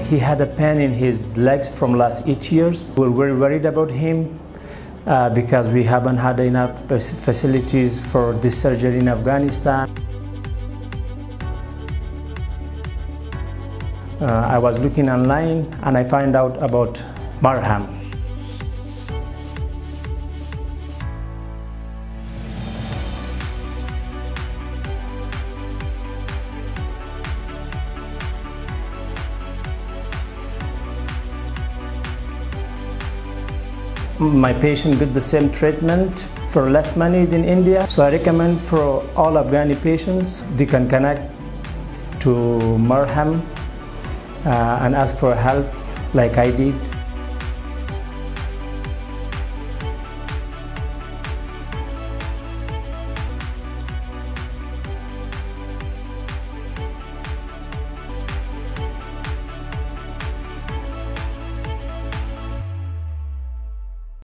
He had a pain in his legs from last eight years. We're very worried about him uh, because we haven't had enough facilities for this surgery in Afghanistan. Uh, I was looking online and I found out about Marham. My patient get the same treatment for less money than India. So I recommend for all Afghani patients, they can connect to Marham uh, and ask for help like I did.